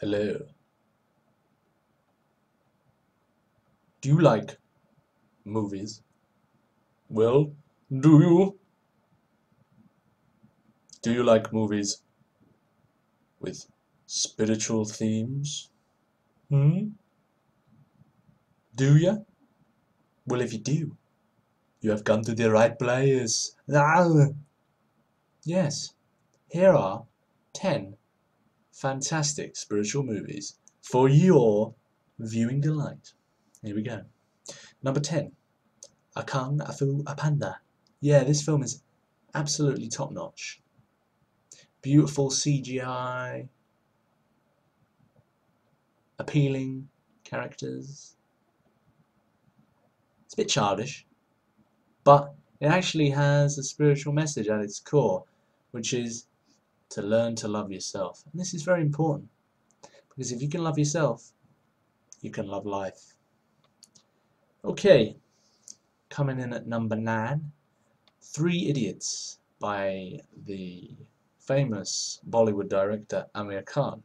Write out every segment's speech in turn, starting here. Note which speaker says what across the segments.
Speaker 1: Hello. Do you like movies? Well, do you? Do you like movies with spiritual themes? Hmm? Do ya? Well, if you do, you have come to the right place. Ah! Yes, here are 10 fantastic spiritual movies for your viewing delight. Here we go. Number 10, Kung Fu Panda. Yeah, this film is absolutely top notch. Beautiful CGI, appealing characters. It's a bit childish, but it actually has a spiritual message at its core, which is to learn to love yourself. And this is very important because if you can love yourself, you can love life. Okay, coming in at number nine, Three Idiots by the famous Bollywood director Aamir Khan.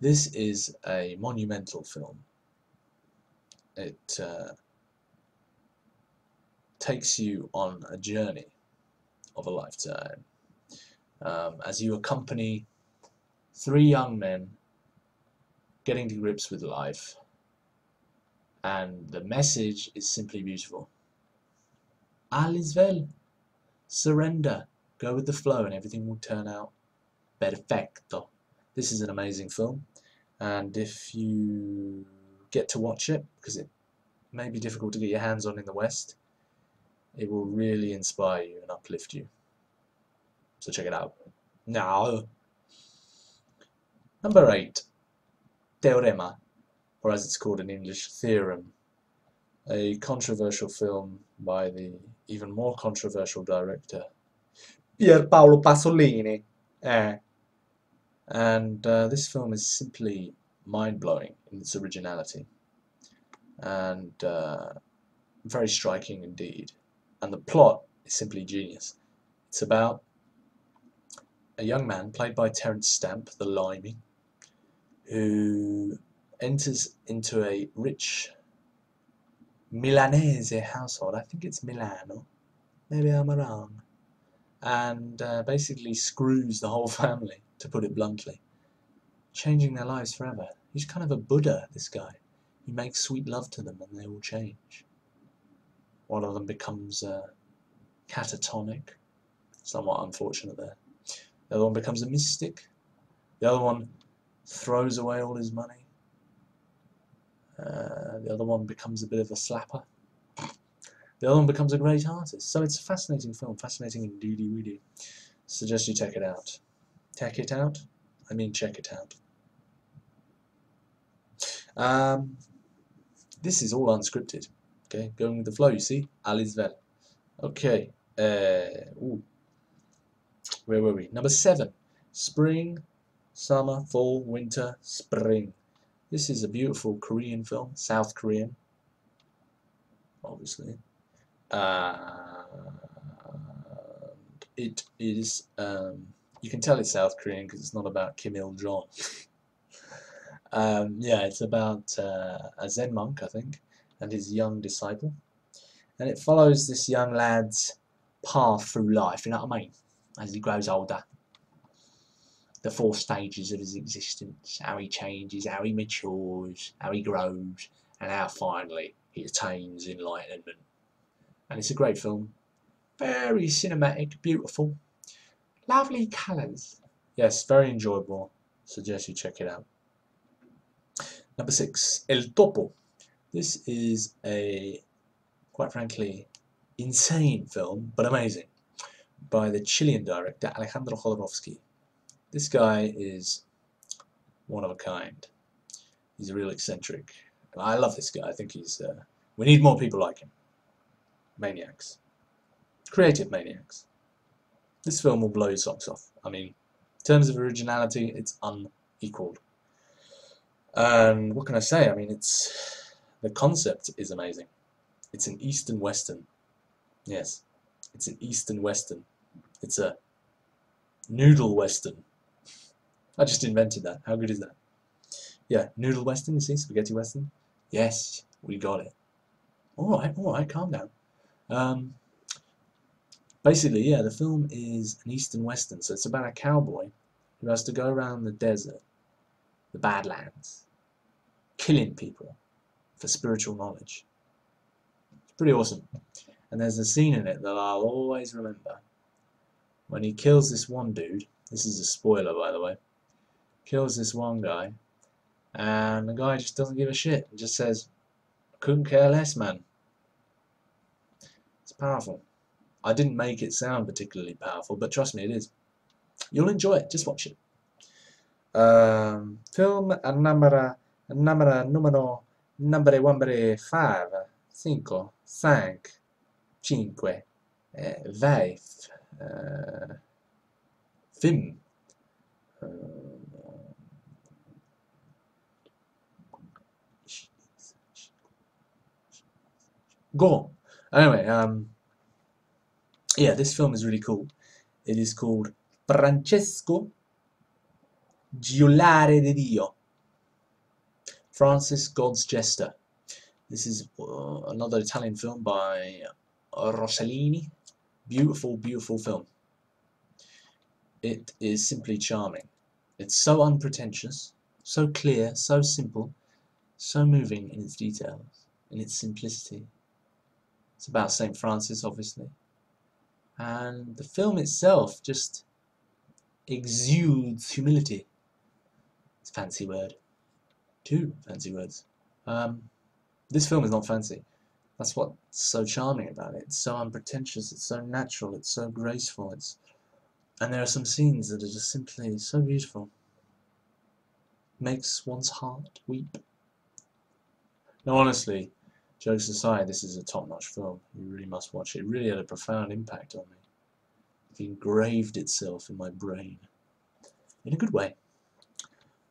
Speaker 1: This is a monumental film. It uh, takes you on a journey of a lifetime um, as you accompany three young men getting to grips with life and the message is simply beautiful. All is well. Surrender. Go with the flow and everything will turn out perfecto. This is an amazing film and if you get to watch it, because it may be difficult to get your hands on in the West, it will really inspire you and uplift you. So check it out. Now, number eight, Teorema, or as it's called in English, Theorem, a controversial film by the even more controversial director Pier Paolo Pasolini. Eh. And uh, this film is simply mind-blowing in its originality and uh, very striking indeed. And the plot is simply genius. It's about a young man played by Terence Stamp, the limey, who enters into a rich Milanese household. I think it's Milano. Maybe I'm wrong. And uh, basically screws the whole family, to put it bluntly, changing their lives forever. He's kind of a Buddha, this guy. He makes sweet love to them and they all change. One of them becomes uh, catatonic, somewhat unfortunate there. The other one becomes a mystic. The other one throws away all his money. Uh, the other one becomes a bit of a slapper. The other one becomes a great artist. So it's a fascinating film, fascinating indeedy weedy. Suggest you check it out. Check it out? I mean check it out. Um, this is all unscripted. Okay, going with the flow, you see? Alice well. Okay. Uh, ooh. Where were we? Number seven. Spring, summer, fall, winter, spring. This is a beautiful Korean film, South Korean, obviously. Uh, it is, um, you can tell it's South Korean because it's not about Kim Il-jong. um, yeah, it's about uh, a Zen monk, I think, and his young disciple. And it follows this young lad's path through life, you know what I mean? As he grows older the four stages of his existence, how he changes, how he matures, how he grows, and how finally he attains enlightenment. And it's a great film. Very cinematic, beautiful. Lovely colours. Yes, very enjoyable. Suggest you check it out. Number six, El Topo. This is a, quite frankly, insane film, but amazing, by the Chilean director Alejandro Jodorowsky. This guy is one of a kind. He's a real eccentric. I love this guy. I think he's... Uh, we need more people like him. Maniacs. Creative maniacs. This film will blow your socks off. I mean, in terms of originality, it's unequaled. And what can I say? I mean, it's... The concept is amazing. It's an Eastern Western. Yes. It's an Eastern Western. It's a noodle Western. I just invented that. How good is that? Yeah, noodle western, you see, spaghetti western. Yes, we got it. Alright, alright, calm down. Um, basically, yeah, the film is an eastern western, so it's about a cowboy who has to go around the desert, the Badlands, killing people for spiritual knowledge. It's pretty awesome. And there's a scene in it that I'll always remember. When he kills this one dude, this is a spoiler by the way, kills this one guy, and the guy just doesn't give a shit and just says, couldn't care less, man. It's powerful. I didn't make it sound particularly powerful, but trust me, it is. You'll enjoy it. Just watch it. Um, film number number numero number number five, cinco, cinq, cinque, eh, five, Uh, go. Anyway, um, yeah, this film is really cool. It is called Francesco Giullare de Dio. Francis God's Jester. This is uh, another Italian film by Rossellini. Beautiful, beautiful film. It is simply charming. It's so unpretentious, so clear, so simple, so moving in its details, in its simplicity. It's about St. Francis, obviously. And the film itself just exudes humility. It's a fancy word. Two fancy words. Um, this film is not fancy. That's what's so charming about it. It's so unpretentious, it's so natural, it's so graceful, it's and there are some scenes that are just simply so beautiful. Makes one's heart weep. No, honestly, jokes aside, this is a top-notch film. You really must watch it. It really had a profound impact on me. It engraved itself in my brain. In a good way.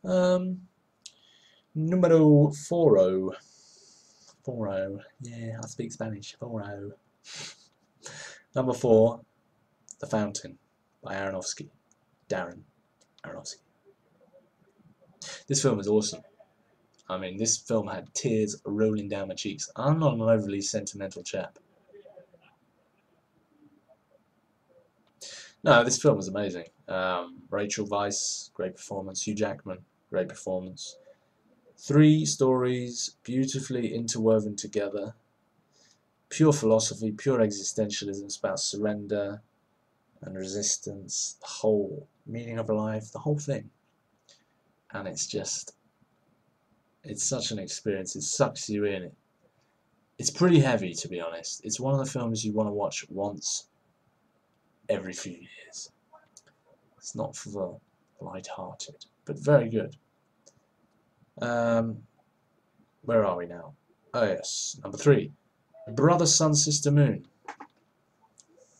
Speaker 1: Um, numero four-o. Four-o. Yeah, I speak Spanish. Four-o. Number four, The Fountain by Aronofsky. Darren Aronofsky. This film is awesome. I mean, this film had tears rolling down my cheeks. I'm not an overly sentimental chap. No, this film was amazing. Um, Rachel Weisz, great performance. Hugh Jackman, great performance. Three stories beautifully interwoven together. Pure philosophy, pure existentialism. It's about surrender and resistance, the whole meaning of life, the whole thing. And it's just, it's such an experience. It sucks you in. It, it's pretty heavy, to be honest. It's one of the films you want to watch once every few years. It's not for the light-hearted, but very good. Um, where are we now? Oh yes, number three. Brother, Sun, Sister, Moon.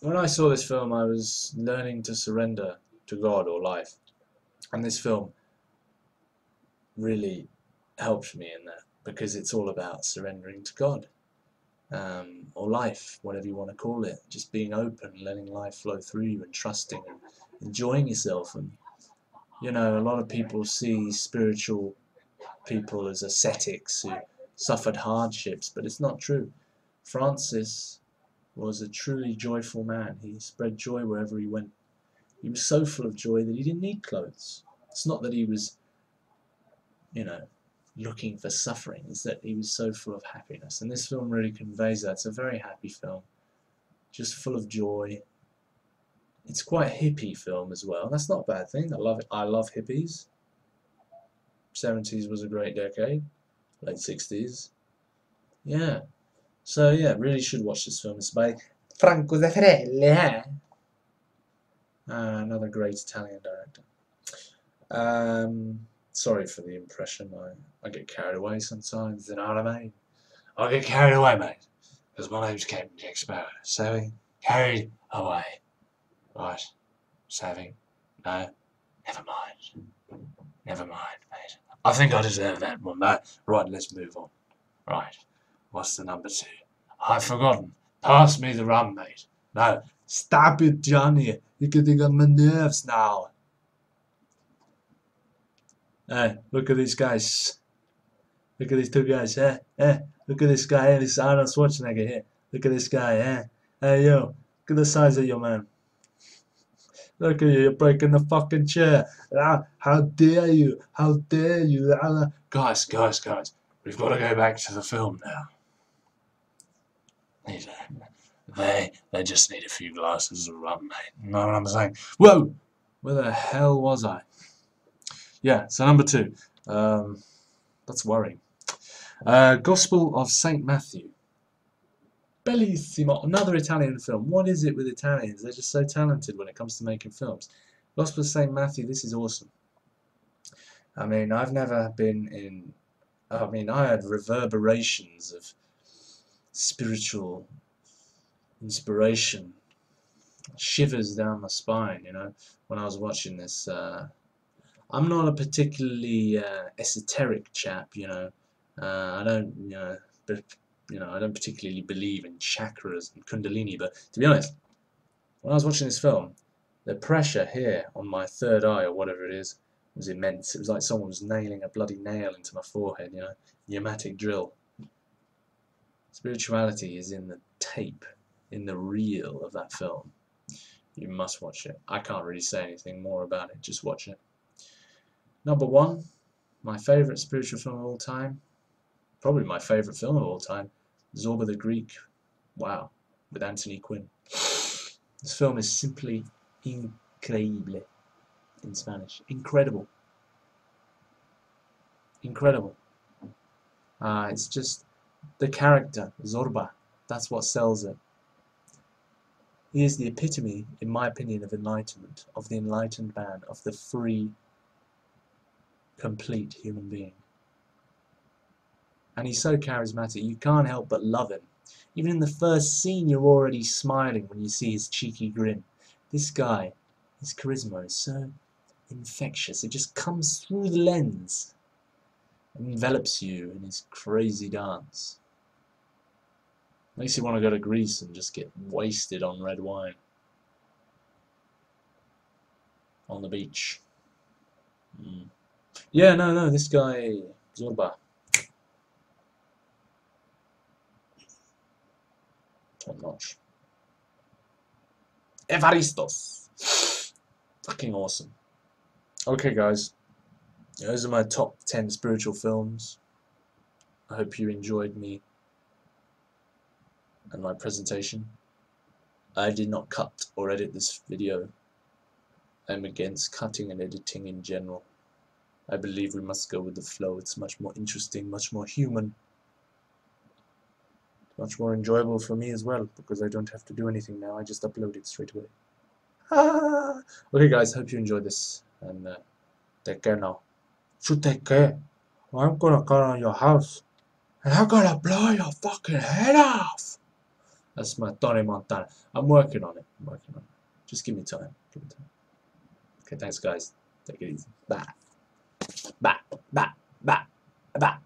Speaker 1: When I saw this film, I was learning to surrender to God or life. And this film really helped me in that because it's all about surrendering to God um, or life, whatever you want to call it. Just being open, letting life flow through you and trusting and enjoying yourself. And, you know, a lot of people see spiritual people as ascetics who suffered hardships, but it's not true. Francis was a truly joyful man. He spread joy wherever he went. He was so full of joy that he didn't need clothes. It's not that he was, you know, looking for suffering. It's that he was so full of happiness. And this film really conveys that. It's a very happy film. Just full of joy. It's quite a hippie film as well. That's not a bad thing. I love it. I love hippies. 70s was a great decade. Late 60s. Yeah. So yeah, really should watch this film. It's by Franco Zeffirelli, eh? Uh, another great Italian director. Um, sorry for the impression. I, I get carried away sometimes, you know what I mean? I get carried away, mate. Because my name's Captain Jack Sparrow. Saving? Carried away. Right. Saving? No? Never mind. Never mind, mate. I think I deserve that one, mate. Right, let's move on. Right. What's the number two? I've forgotten. Pass me the rum, mate. No. Stop it, Johnny. You're getting on my nerves now. Hey, look at these guys. Look at these two guys, eh? Eh? Look at this guy, eh? This Arnold Schwarzenegger here. Look at this guy, eh? Hey, yo. Look at the size of your man. Look at you, you're breaking the fucking chair. Ah, how dare you? How dare you? Ah, Guys, guys, guys. We've got to go back to the film now. They, they, they just need a few glasses of rum, mate. You know what I'm saying? Whoa! Where the hell was I? Yeah, so number two. Um, that's worrying. Uh, Gospel of St. Matthew. Bellissimo. Another Italian film. What is it with Italians? They're just so talented when it comes to making films. Gospel of St. Matthew, this is awesome. I mean, I've never been in... I mean, I had reverberations of spiritual inspiration. Shivers down my spine, you know, when I was watching this. Uh, I'm not a particularly uh, esoteric chap, you know. Uh, I don't, you know, you know, I don't particularly believe in chakras and kundalini. But to be honest, when I was watching this film, the pressure here on my third eye or whatever it is was immense. It was like someone was nailing a bloody nail into my forehead, you know, pneumatic drill. Spirituality is in the tape, in the reel of that film. You must watch it. I can't really say anything more about it. Just watch it. Number one, my favourite spiritual film of all time, probably my favourite film of all time, Zorba the Greek. Wow, with Anthony Quinn. This film is simply increíble in Spanish. Incredible. Incredible. Uh, it's just the character, Zorba. That's what sells it. He is the epitome, in my opinion, of enlightenment, of the enlightened man, of the free complete human being. And he's so charismatic, you can't help but love him. Even in the first scene, you're already smiling when you see his cheeky grin. This guy, his charisma is so infectious. It just comes through the lens and envelops you in his crazy dance. Makes you want to go to Greece and just get wasted on red wine. On the beach. Mm. Yeah, no, no, this guy, Zorba. Notch. Evaristos. Fucking awesome. Okay, guys. Those are my top 10 spiritual films. I hope you enjoyed me and my presentation. I did not cut or edit this video. I'm against cutting and editing in general. I believe we must go with the flow. It's much more interesting, much more human. Much more enjoyable for me as well, because I don't have to do anything now. I just upload it straight away. Okay guys, hope you enjoyed this, and uh, take care now.
Speaker 2: To take care. I'm gonna come on your house, and I'm gonna blow your fucking head off.
Speaker 1: That's my Tony Montana. I'm working on it. I'm working on it. Just give me time. Give me time. Okay, thanks guys. Take it easy. Bye. Bye. Bye. Bye. Bye.